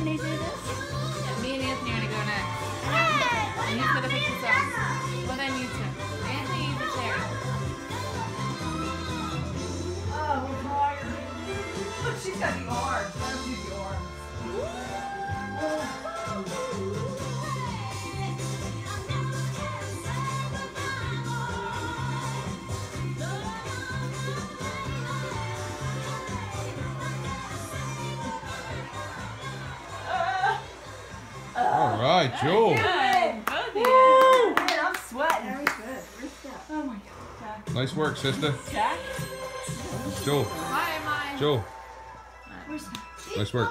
Do this? Me and Anthony are going to go next. Hey, you. Well, then you two. Anthony, you the chair. Oh, we're tired. She's got the arm. She's the arm. Right, Joe. Good. Both of you. Man, I'm sweating. Very good. First. Oh my god. Nice work, sister. Jack? Joe. Hi, Mike. Joe. Where's Nice work.